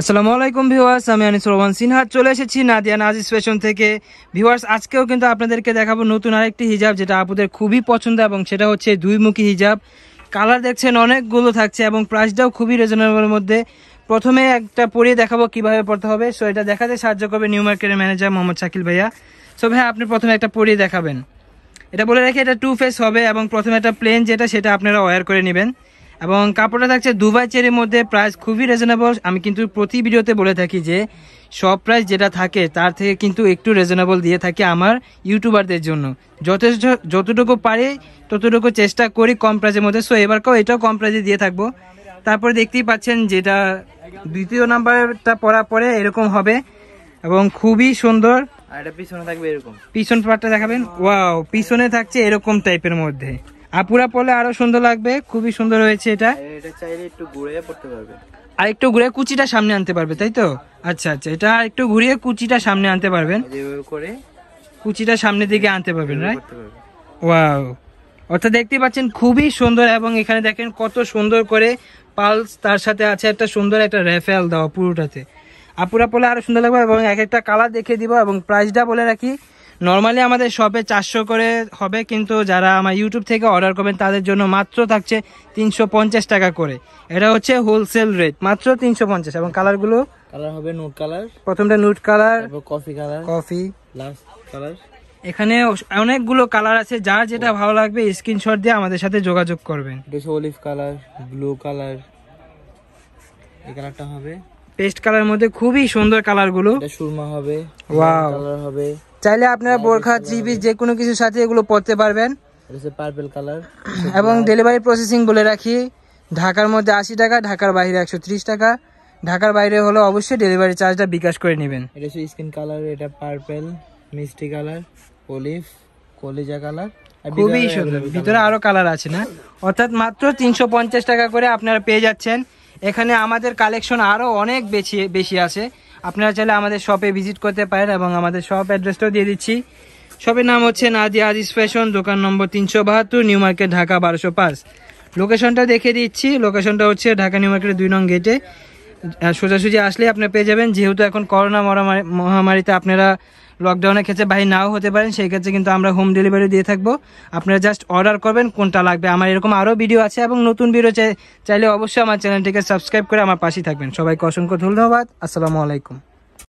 আসসালামু আলাইকুম ভিউয়ার্স, আমি আনিস রহমান সিনহা। চলে এসেছি নাদিয়া নাজিস ফ্যাশন থেকে। ভিউয়ার্স, আজকেও কিন্তু আপনাদেরকে দেখাবো নতুন আরেকটি হিজাব যেটা আপুদের খুবই পছন্দ এবং সেটা হচ্ছে দুইমুখী হিজাব। কালার দেখছেন অনেকগুলো থাকছে এবং প্রাইসটাও খুবই রিজনেবলের মধ্যে। প্রথমে একটা পরিয়ে দেখাবো কীভাবে পড়তে হবে। সো এটা দেখাতে সাহায্য করবে নিউ মার্কেটের ম্যানেজার মোহাম্মদ শাকিল ভাইয়া। সো ভাইয়া, আপনি প্রথমে একটা পরিয়ে দেখাবেন। এটা বলে রাখি এটা টু ফেস হবে এবং প্রথমে একটা প্লেন যেটা, সেটা আপনারা ওয়্যার করে নেবেন। এবং কাপড়টা থাকছে দুবাই চেরির মধ্যে প্রাইস খুবই রিজনেবল আমি কিন্তু প্রতি ভিডিওতে বলে থাকি যে সব প্রাইস যেটা থাকে তার থেকে কিন্তু একটু রিজনেবল দিয়ে থাকি আমার ইউটিউবারদের জন্য। যথেষ্ট যতটুকু পারি ততটুকু চেষ্টা করি কম প্রাইসের মধ্যে। সো এবারকেও এটাও কম প্রাইসে দিয়ে থাকব। তারপরে দেখতেই পাচ্ছেন যেটা দ্বিতীয় নাম্বারটা পরার পরে এরকম হবে এবং খুবই সুন্দর। আর এটা পিছনে থাকবে এরকম। পিছন পাটটা দেখাবেন? ওয়াও পিছনে থাকছে এরকম টাইপের মধ্যে। আপুরা পড়লে আরও সুন্দর লাগবে খুবই সুন্দর হয়েছে এটা। আর এটা চাইলে একটু ঘুরে পড়তে পারবে। আর একটু ঘুরে কুচিটা সামনে আনতে পারবে তাই তো? আচ্ছা আচ্ছা এটা একটু ঘুরিয়ে কুচিটা সামনে আনতে পারবেন। করে কুচিটা সামনের দিকে আনতে পারবেন রাইট ওয়াও অর্থাৎ দেখতে পাচ্ছেন খুবই সুন্দর এবং এখানে দেখেন কত সুন্দর করে পালস তার সাথে আছে একটা সুন্দর একটা রেফেল দেওয়া পুরোটাতে। আপুরা পলে আরও সুন্দর লাগবে এবং এক একটা কালার দেখিয়ে দিব এবং প্রাইসটা বলে রাখি নর্মালি আমাদের শপে চারশো করে হবে কিন্তু যারা আমার ইউটিউব থেকে অর্ডার করবেন তাদের জন্য মাত্র থাকছে তিনশো পঞ্চাশ টাকা করে। এটা হচ্ছে হোলসেল রেট মাত্র তিনশো পঞ্চাশ। এবং কালারগুলো কালার হবে নোট কালার প্রথমটা nude colour coffee colour coffee last colour এখানে অনেকগুলো কালার আছে যার যেটা ভালো লাগবে স্ক্রিনশট দিয়ে আমাদের সাথে যোগাযোগ করবেন। অলিভ কালার ব্লু কালার এই কালারটা হবে। পেস্ট কালার মধ্যে খুবই সুন্দর কালারগুলো সুরমা হবে Wow. কালার হবে। চাইলে আপনারা বোরখা থ্রি পিস যে কোনো কিছুর সাথে এগুলো পরতে পারবেন। পার্পল কালার এবং ডেলিভারি প্রসেসিং বলে রাখি ঢাকার মধ্যে আশি টাকা ঢাকার বাইরে একশো ত্রিশ টাকা। ঢাকার বাইরে হলে অবশ্যই ডেলিভারি চার্জটা বিকাশ করে নেবেন। এটা হচ্ছে স্কিন কালার এটা পার্পল মিষ্টি কালার অলিভ কলিজা কালার খুবই সুন্দর। ভিতরে আরও কালার আছে না? অর্থাৎ মাত্র তিনশো পঞ্চাশ টাকা করে আপনারা পেয়ে যাচ্ছেন। এখানে আমাদের কালেকশন আরও অনেক বেশি বেশি আছে। আপনারা চাইলে আমাদের শপে ভিজিট করতে পারেন এবং আমাদের শপ অ্যাড্রেসটাও দিয়ে দিচ্ছি। শপের নাম হচ্ছে নাদিয়া আজিজ ফ্যাশন দোকান নম্বর তিনশো বাহাত্তর নিউ মার্কেট ঢাকা, বারোশো পাঁচ। লোকেশনটা দেখে দিচ্ছি। লোকেশনটা হচ্ছে ঢাকা নিউ মার্কেটের দুই নং গেটে সোজাসুজি আসলে আপনি পেয়ে যাবেন। যেহেতু এখন করোনা মহামারী- মহামারীতে আপনারা লকডাউনের ক্ষেত্রে বাহির নাও হতে পারেন, সেই ক্ষেত্রে কিন্তু আমরা হোম ডেলিভারি দিয়ে থাকব। আপনারা জাস্ট অর্ডার করবেন, কোনটা লাগবে। আমার এরকম আরও ভিডিও আছে এবং নতুন ভিডিও চাই- চাইলে অবশ্যই আমার চ্যানেলটিকে সাবস্ক্রাইব করে আমার পাশেই থাকবেন। সবাইকে অসংখ্য ধন্যবাদ। আসসালামু আলাইকুম।